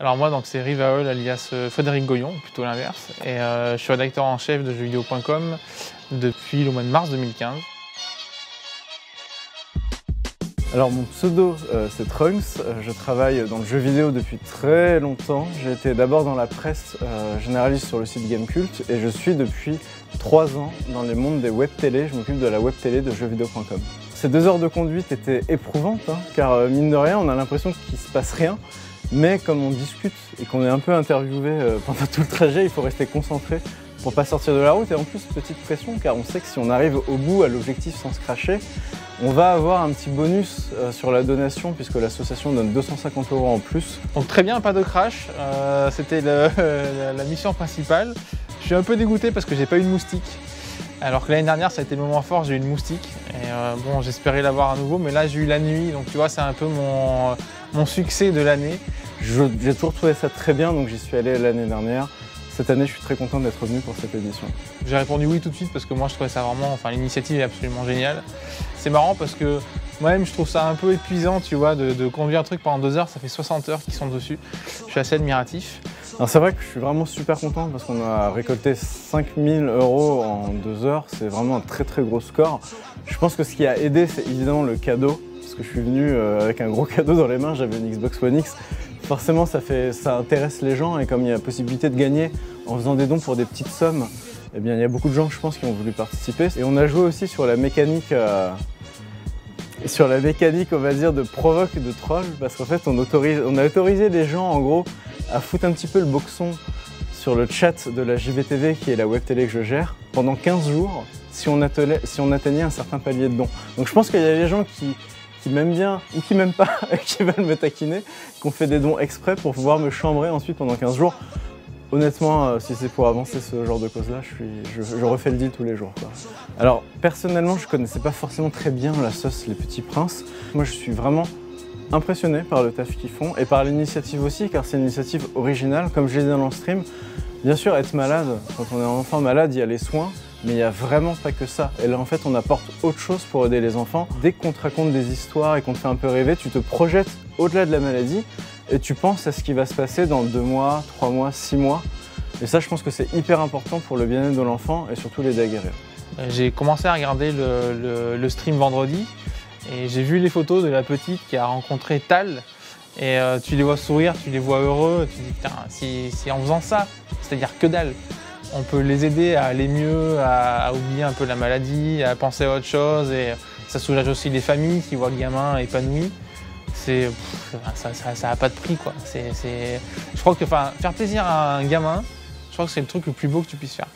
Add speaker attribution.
Speaker 1: Alors moi, donc c'est Rivaol alias euh, Frédéric Goyon, plutôt l'inverse. Et euh, je suis rédacteur en chef de jeuxvideo.com depuis le mois de mars 2015.
Speaker 2: Alors mon pseudo euh, c'est Trunks, je travaille dans le jeu vidéo depuis très longtemps. J'ai été d'abord dans la presse généraliste sur le site Gamecult et je suis depuis trois ans dans les mondes des web télé. Je m'occupe de la web télé de jeuxvideo.com. Ces deux heures de conduite étaient éprouvantes hein, car mine de rien on a l'impression qu'il se passe rien. Mais comme on discute et qu'on est un peu interviewé euh, pendant tout le trajet, il faut rester concentré pour pas sortir de la route. Et en plus, petite pression, car on sait que si on arrive au bout à l'objectif sans se cracher, on va avoir un petit bonus euh, sur la donation, puisque l'association donne 250 euros en plus.
Speaker 1: Donc très bien, pas de crash. Euh, C'était la mission principale. Je suis un peu dégoûté parce que j'ai pas eu de moustique. Alors que l'année dernière, ça a été le moment fort, j'ai eu une moustique. Et euh, bon, j'espérais l'avoir à nouveau, mais là j'ai eu la nuit. Donc tu vois, c'est un peu mon, mon succès de l'année.
Speaker 2: J'ai toujours trouvé ça très bien, donc j'y suis allé l'année dernière. Cette année, je suis très content d'être venu pour cette édition.
Speaker 1: J'ai répondu oui tout de suite parce que moi je trouvais ça vraiment, enfin l'initiative est absolument géniale. C'est marrant parce que moi-même je trouve ça un peu épuisant, tu vois, de, de conduire un truc pendant deux heures, ça fait 60 heures qu'ils sont dessus. Je suis assez admiratif.
Speaker 2: C'est vrai que je suis vraiment super content parce qu'on a récolté 5000 euros en deux heures. C'est vraiment un très très gros score. Je pense que ce qui a aidé, c'est évidemment le cadeau. Parce que je suis venu euh, avec un gros cadeau dans les mains, j'avais une Xbox One X. Forcément, ça, fait, ça intéresse les gens et comme il y a possibilité de gagner en faisant des dons pour des petites sommes, eh bien, il y a beaucoup de gens, je pense, qui ont voulu participer. Et on a joué aussi sur la mécanique. euh, sur la mécanique, on va dire, de provoque, de troll, parce qu'en fait, on, a autorisé les gens, en gros, à foutre un petit peu le boxon sur le chat de la JVTV, qui est la web télé que je gère, pendant 15 jours, si on, si on atteignait un certain palier de dons. Donc je pense qu'il y a des gens qui, m'aiment bien ou qui m'aiment pas, qui veulent me taquiner, qui ont fait des dons exprès pour pouvoir me chambrer ensuite pendant 15 jours. Honnêtement, euh, si c'est pour avancer ce genre de cause-là, je, refais le deal tous les jours. Alors, personnellement, je connaissais pas forcément très bien la sauce Les Petits Princes. Moi, je suis vraiment impressionné par le taf qu'ils font et par l'initiative aussi, car c'est une initiative originale, comme je l'ai dit dans le stream. Bien sûr, être malade, quand on est un enfant malade, il y a les soins, mais il n'y a vraiment pas que ça. Et là, en fait, on apporte autre chose pour aider les enfants. Dès qu'on te raconte des histoires et qu'on te fait un peu rêver, tu te projettes au-delà de la maladie et tu penses à ce qui va se passer dans deux mois, trois mois, six mois. Et ça, je pense que c'est hyper important pour le bien-être de l'enfant et surtout l'aider à.
Speaker 1: Euh, J'ai commencé à regarder le, stream vendredi et j'ai vu les photos de la petite qui a rencontré Tal. Et euh, tu les vois sourire, tu les vois heureux, tu te dis putain, si, si en faisant ça, c'est-à-dire que dalle, on peut les aider à aller mieux, à, à oublier un peu la maladie, à penser à autre chose et ça soulage aussi les familles qui voient le gamin épanoui. C'est, ça, ça, ça pas de prix quoi. C'est, je crois que faire plaisir à un gamin, je crois que c'est le truc le plus beau que tu puisses faire.